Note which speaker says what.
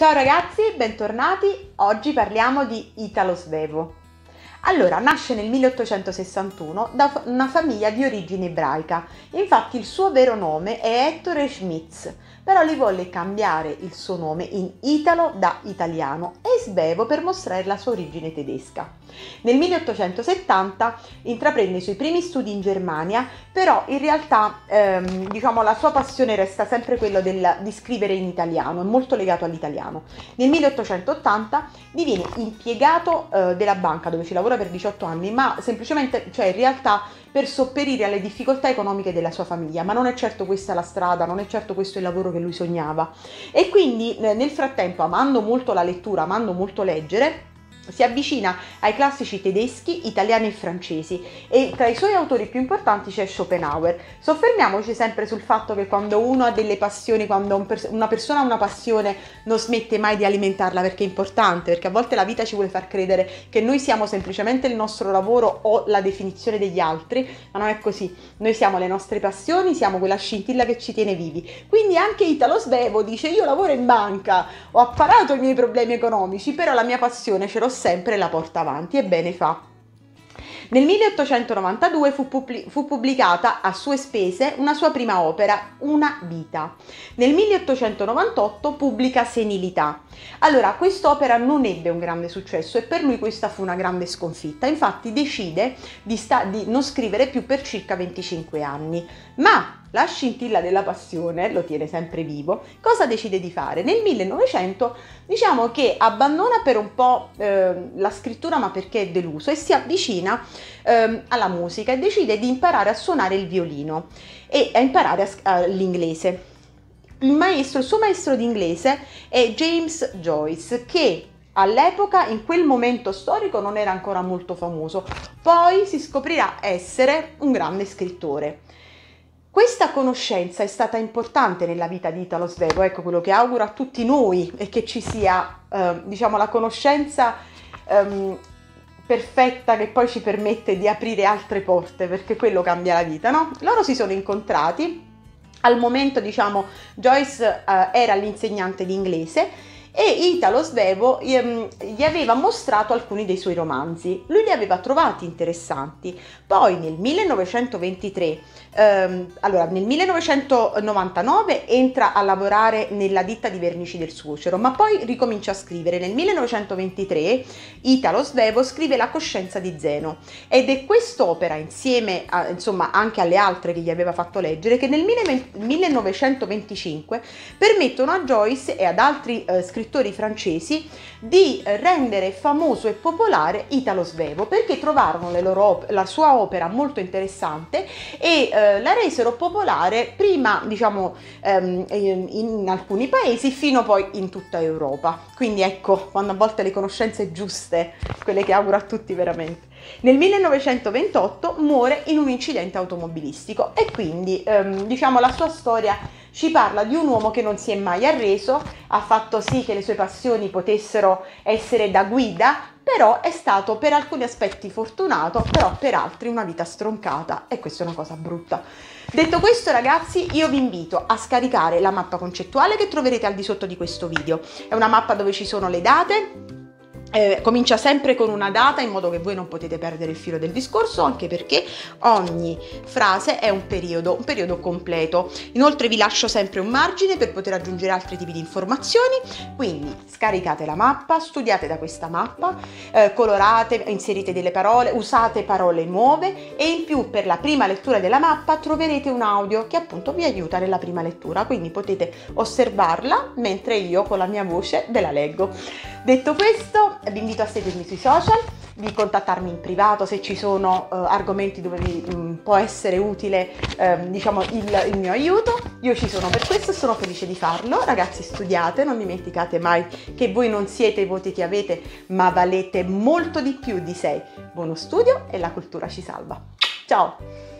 Speaker 1: Ciao ragazzi, bentornati. Oggi parliamo di Italo Svevo. Allora, nasce nel 1861 da una famiglia di origine ebraica. Infatti il suo vero nome è Ettore Schmitz, però gli volle cambiare il suo nome in Italo da italiano e Svevo per mostrare la sua origine tedesca. Nel 1870 intraprende i suoi primi studi in Germania, però in realtà ehm, diciamo, la sua passione resta sempre quella del, di scrivere in italiano, è molto legato all'italiano. Nel 1880 diviene impiegato eh, della banca dove ci lavora per 18 anni, ma semplicemente, cioè in realtà per sopperire alle difficoltà economiche della sua famiglia, ma non è certo questa la strada, non è certo questo il lavoro che lui sognava. E quindi eh, nel frattempo, amando molto la lettura, amando molto leggere, si avvicina ai classici tedeschi, italiani e francesi e tra i suoi autori più importanti c'è Schopenhauer. Soffermiamoci sempre sul fatto che quando uno ha delle passioni, quando un pers- una persona ha una passione non smette mai di alimentarla perché è importante, perché a volte la vita ci vuole far credere che noi siamo semplicemente il nostro lavoro o la definizione degli altri, ma non è così. Noi siamo le nostre passioni, siamo quella scintilla che ci tiene vivi. Quindi anche Italo Svevo dice io lavoro in banca, ho apparato i miei problemi economici, però la mia passione ce l'ho sempre la porta avanti e bene fa. Nel 1892 fu, pubblic- fu, pubblicata a sue spese una sua prima opera, Una vita. Nel 1898 pubblica Senilità. Allora, quest'opera non ebbe un grande successo e per lui questa fu una grande sconfitta. Infatti decide di, sta- di non scrivere più per circa 25 anni. Ma la scintilla della passione lo tiene sempre vivo, cosa decide di fare? Nel 1900 diciamo che abbandona per un po' eh, la scrittura ma perché è deluso e si avvicina eh, alla musica e decide di imparare a suonare il violino e a imparare a, a, l'inglese. Il, maestro, il suo maestro di inglese è James Joyce che all'epoca, in quel momento storico, non era ancora molto famoso, poi si scoprirà essere un grande scrittore. Questa conoscenza è stata importante nella vita di Italo Svevo, ecco quello che auguro a tutti noi è che ci sia, eh, diciamo, la conoscenza ehm, perfetta che poi ci permette di aprire altre porte, perché quello cambia la vita, no? Loro si sono incontrati, al momento, diciamo, Joyce eh, era l'insegnante di inglese e Italo Svevo ehm, gli aveva mostrato alcuni dei suoi romanzi. Lui li aveva trovati interessanti. Poi nel 1923, ehm, allora nel 1999 entra a lavorare nella ditta di vernici del suocero, ma poi ricomincia a scrivere. Nel 1923 Italo Svevo scrive La coscienza di Zeno ed è quest'opera insieme a, insomma anche alle altre che gli aveva fatto leggere che nel 1925 permettono a Joyce e ad altri eh, scrittori scrittori francesi di rendere famoso e popolare Italo Svevo perché trovarono op- la sua opera molto interessante e eh, la resero popolare prima diciamo ehm, in alcuni paesi fino poi in tutta Europa. Quindi ecco, quando a volte le conoscenze giuste, quelle che auguro a tutti veramente. Nel 1928 muore in un incidente automobilistico e quindi ehm, diciamo la sua storia ci parla di un uomo che non si è mai arreso, ha fatto sì che le sue passioni potessero essere da guida, però è stato per alcuni aspetti fortunato, però per altri una vita stroncata e questa è una cosa brutta. Detto questo ragazzi io vi invito a scaricare la mappa concettuale che troverete al di sotto di questo video. È una mappa dove ci sono le date, eh, comincia sempre con una data in modo che voi non potete perdere il filo del discorso anche perché ogni frase è un periodo, un periodo completo. Inoltre vi lascio sempre un margine per poter aggiungere altri tipi di informazioni, quindi scaricate la mappa, studiate da questa mappa, eh, colorate, inserite delle parole, usate parole nuove e in più per la prima lettura della mappa troverete un audio che appunto vi aiuta nella prima lettura, quindi potete osservarla mentre io con la mia voce ve la leggo. Detto questo, vi invito a seguirmi sui social, di contattarmi in privato se ci sono uh, argomenti dove vi um, può essere utile um, diciamo il, il, mio aiuto. Io ci sono per questo e sono felice di farlo. Ragazzi, studiate, non dimenticate mai che voi non siete i voti che avete, ma valete molto di più di sé. Buono studio e la cultura ci salva. Ciao!